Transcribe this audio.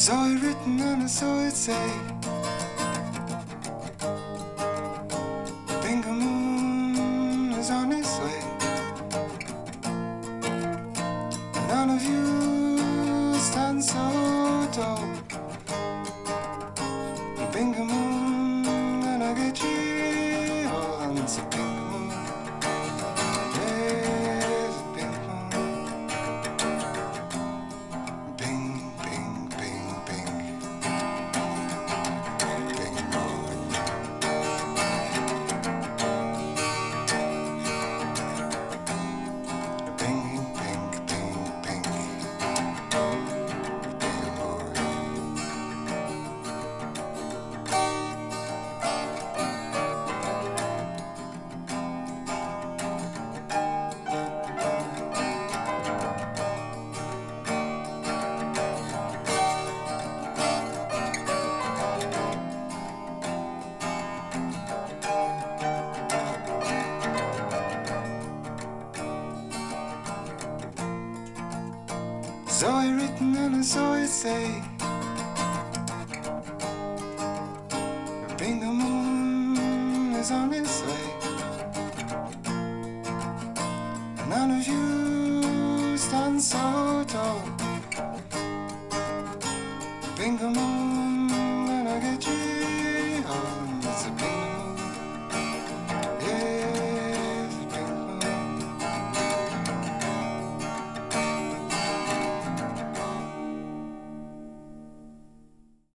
Saw it written and I saw it say Bingo Moon is on its way. None of you stand so tall Saw it written and I saw it say Bingo Moon is on its way. None of you stand so tall. Bingo Moon